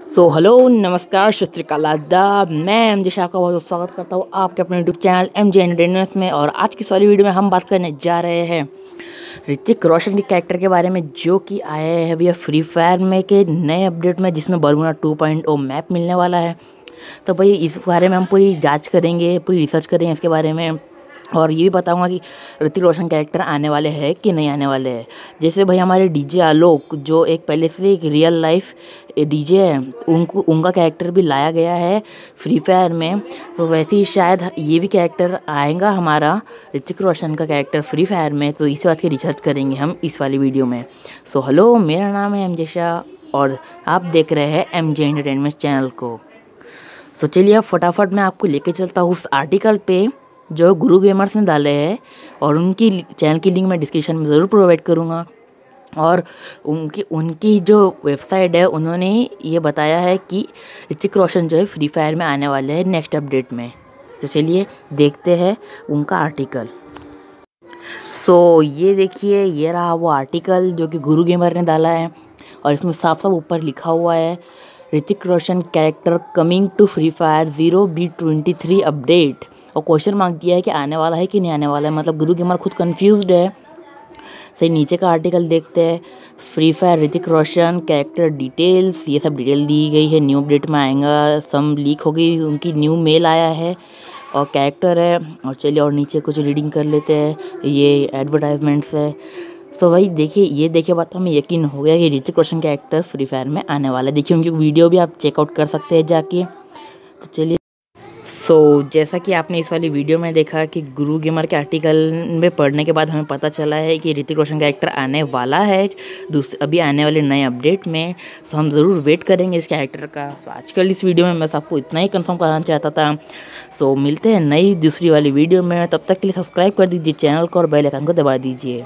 So hello नमस्कार, सत आदाब। मैं एम जे शाह का बहुत स्वागत करता हूँ आपके अपने YouTube channel M J entertainments में। और आज की सारी वीडियो में हम बात करने जा रहे हैं ऋतिक रोशन के कैरेक्टर के बारे में, जो कि आए हैं भैया फ्री फायर में के नए अपडेट में, जिसमें Bermuda two point O map मिलने वाला है। तो भाई, इस बारे में हम पूरी जाँच करेंगे, पूरी रिसर्च करेंगे इसके बारे में। और ये भी बताऊँगा कि ऋतिक रोशन कैरेक्टर आने वाले हैं कि नहीं आने वाले हैं? जैसे भाई हमारे डीजे आलोक, जो एक पहले से एक रियल लाइफ डीजे है, उनको, उनका कैरेक्टर भी लाया गया है फ्री फायर में। तो वैसे ही शायद ये भी कैरेक्टर आएगा हमारा ऋतिक रोशन का कैरेक्टर फ्री फायर में तो इस बात की रिसर्च करेंगे हम इस वाली वीडियो में। सो हेलो मेरा नाम है एम जे शाह और आप देख रहे हैं एम जे एंटरटेनमेंट चैनल को। तो चलिए अब फटाफट मैं आपको लेके चलता हूँ उस आर्टिकल पे। जो गुरु गेमर्स ने डाले हैं और उनकी चैनल की लिंक मैं डिस्क्रिप्शन में ज़रूर प्रोवाइड करूँगा। और उनकी उनकी जो वेबसाइट है उन्होंने ये बताया है कि ऋतिक रोशन जो है फ्री फायर में आने वाले हैं नेक्स्ट अपडेट में। तो चलिए देखते हैं उनका आर्टिकल सो so, ये देखिए ये रहा वो आर्टिकल जो कि गुरु गेमर ने डाला है और इसमें साफ़ साफ़ ऊपर लिखा हुआ है Hrithik Roshan character coming to free fire zero B twenty three update और क्वेश्चन मार्क दिया है कि आने वाला है कि नहीं आने वाला है। मतलब गुरु गेमर खुद कन्फ्यूज़ है। सही, नीचे का आर्टिकल देखते हैं। Free fire Hrithik Roshan character details ये सब डिटेल दी गई है। न्यू अपडेट में आएगा सम लीक हो गई, उनकी न्यू मेल आया है। और कैरेक्टर है, और चलिए और नीचे कुछ रीडिंग कर लेते हैं। ये एडवर्टाइजमेंट्स है। सो भाई, देखिए, ये देखिए बात तो हमें यकीन हो गया कि Hrithik Roshan character free fire में आने वाला है। देखिए, उनकी वीडियो भी आप चेकआउट कर सकते हैं जाके। तो चलिए। सो so, जैसा कि आपने इस वाली वीडियो में देखा कि गुरु गेमर के आर्टिकल में पढ़ने के बाद हमें पता चला है कि ऋतिक रोशन का एक्टर आने वाला है दूसरे अभी आने वाले नए अपडेट में। सो so, हम ज़रूर वेट करेंगे इस कैरेक्टर का। सो so, आजकल इस वीडियो में मैं आपको इतना ही कंफर्म कराना चाहता था। सो so, मिलते हैं नई दूसरी वाली वीडियो में। तब तक के लिए सब्सक्राइब कर दीजिए चैनल को और बेल आइकन को दबा दीजिए।